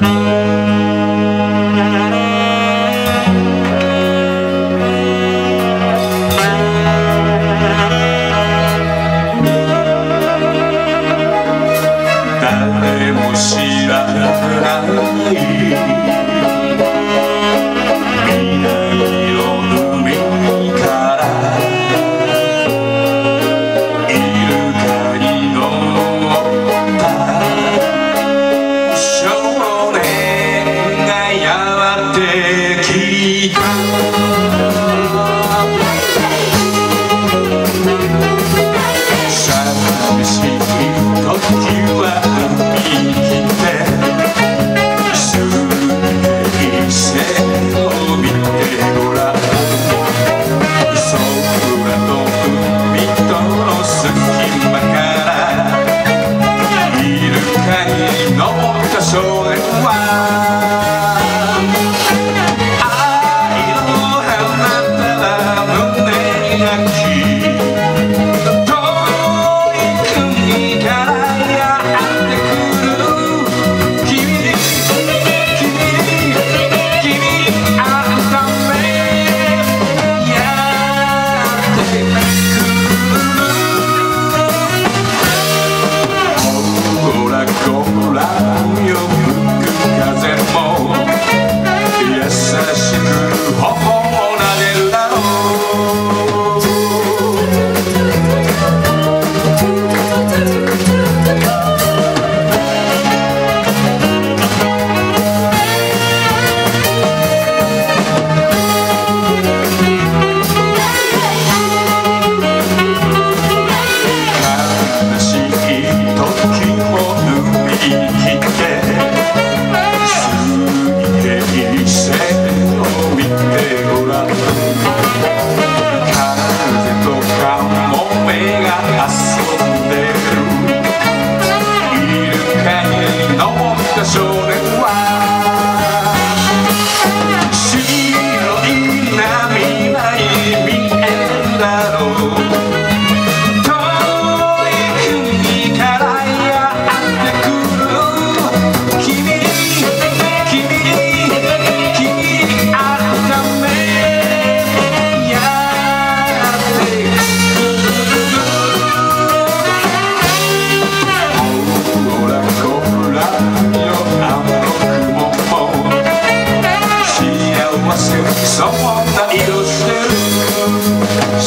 まあ。go like you.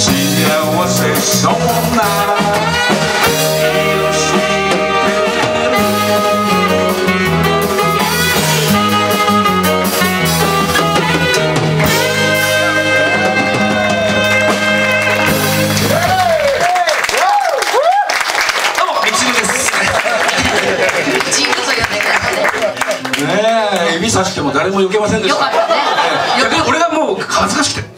指さしても誰も避けませんでした。よかったね、俺がもう恥ずかしくて